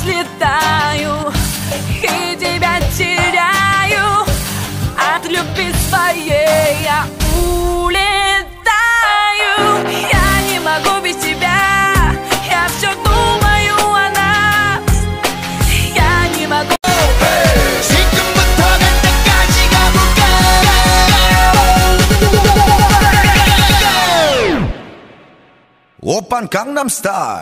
взлетаю и тебя теряю. От любви своей 오빤 강남스타일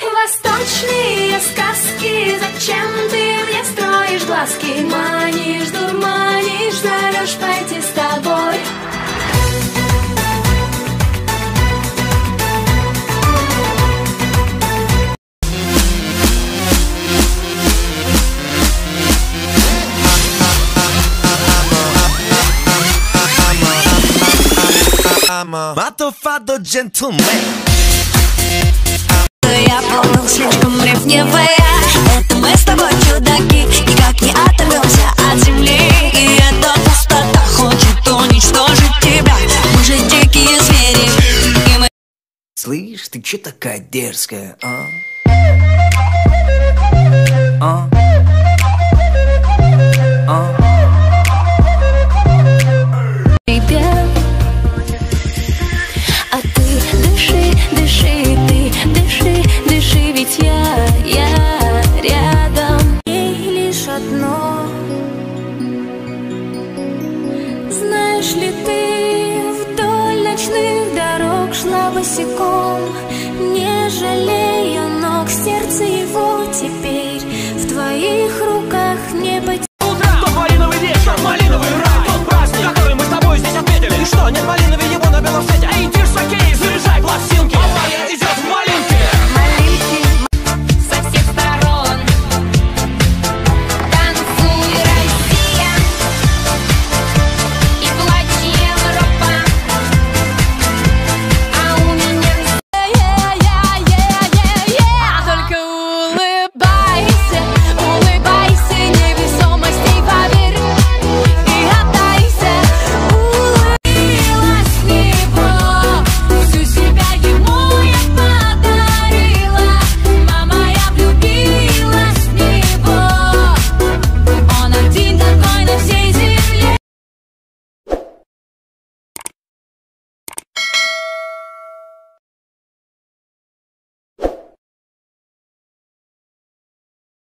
Восточные сказки Зачем ты мне строишь глазки Манишь, дурманишь Зовешь пойти с I'm a motherfucker gentleman Я полным слишком ревнивая Это мы с тобой чудаки Никак не оторвемся от земли. И эта пустота хочет уничтожить тебя. Мы же дикие звери мы... Слышь, ты че такая дерзкая, а? босиком, не жалея ног, сердце его теперь.